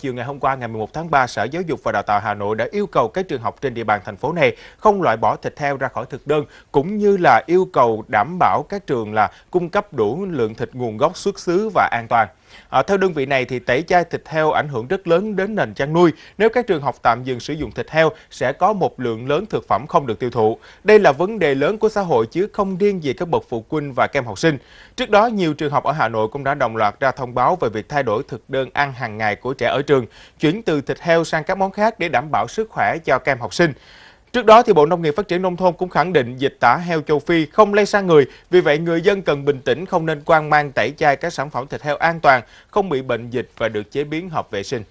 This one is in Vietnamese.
Chiều ngày hôm qua ngày 11 tháng 3, Sở Giáo dục và Đào tạo Hà Nội đã yêu cầu các trường học trên địa bàn thành phố này không loại bỏ thịt heo ra khỏi thực đơn, cũng như là yêu cầu đảm bảo các trường là cung cấp đủ lượng thịt nguồn gốc xuất xứ và an toàn. À, theo đơn vị này thì tẩy chay thịt heo ảnh hưởng rất lớn đến nền chăn nuôi. Nếu các trường học tạm dừng sử dụng thịt heo sẽ có một lượng lớn thực phẩm không được tiêu thụ. Đây là vấn đề lớn của xã hội chứ không riêng gì các bậc phụ huynh và kem học sinh. Trước đó nhiều trường học ở Hà Nội cũng đã đồng loạt ra thông báo về việc thay đổi thực đơn ăn hàng ngày của trẻ ở trường, chuyển từ thịt heo sang các món khác để đảm bảo sức khỏe cho kem học sinh. Trước đó thì Bộ Nông nghiệp Phát triển nông thôn cũng khẳng định dịch tả heo châu Phi không lây sang người, vì vậy người dân cần bình tĩnh không nên quan mang tẩy chay các sản phẩm thịt heo an toàn, không bị bệnh dịch và được chế biến hợp vệ sinh.